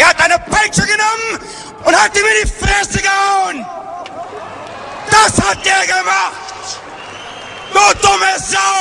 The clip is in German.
Er hat eine Peitsche genommen und hat ihm in die Fresse gehauen. Das hat er gemacht. Du dumme Sau!